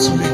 So.